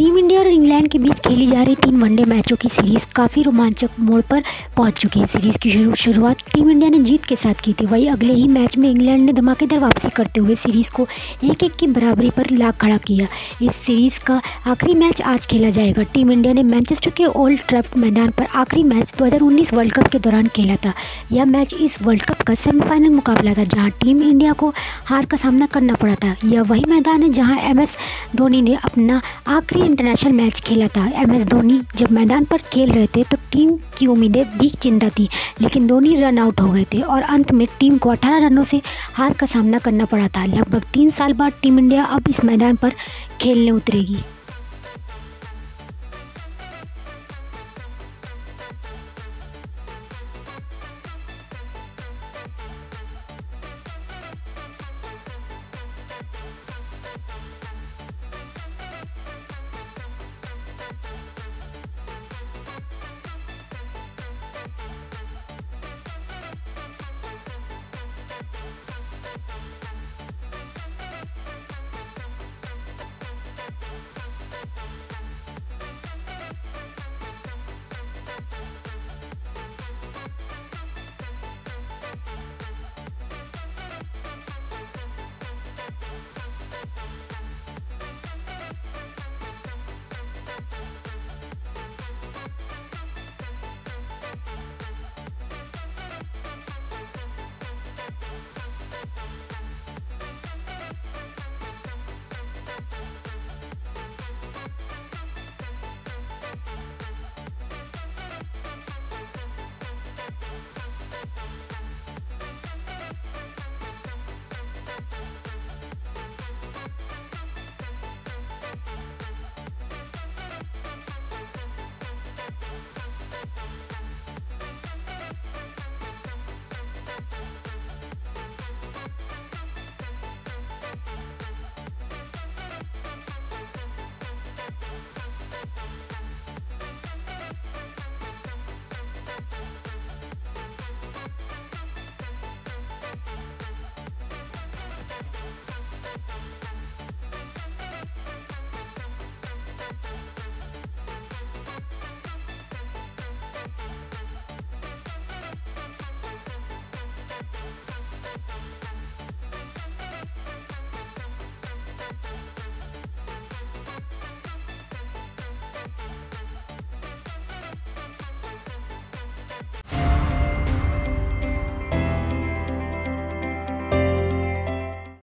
Team India और England के बीच खेली जा रही तीन वनडे मैचों की सीरीज़ काफ़ी रोमांचक मोड़ पर पहुँच चुकी है। सीरीज़ की शुरू शुरुआत टीम इंडिया ने जीत के साथ की थी। वही अगले ही मैच में इंग्लैंड ने धमाकेदार वापसी करते हुए सीरीज़ को एक एक की बराबरी पर ला खड़ा किया। इस सीरीज़ का आखिरी मैच आज खेला जाएगा। टीम इंडिया ने मैनचेस्टर के ओल्ड ट्रैफ्ट मैदान पर आखिरी मैच दो हज़ार उन्नीस वर्ल्ड कप के दौरान खेला था। यह मैच इस वर्ल्ड कप का सेमीफाइनल मुकाबला था, जहाँ टीम इंडिया को हार का सामना करना पड़ा था। यह वही मैदान है जहाँ एम धोनी ने अपना आखिरी इंटरनेशनल मैच खेला था। एम एस धोनी जब मैदान पर खेल रहे थे तो टीम की उम्मीदें भी चिंता थी, लेकिन धोनी रन आउट हो गए थे और अंत में टीम को 18 रनों से हार का सामना करना पड़ा था। लगभग तीन साल बाद टीम इंडिया अब इस मैदान पर खेलने उतरेगी।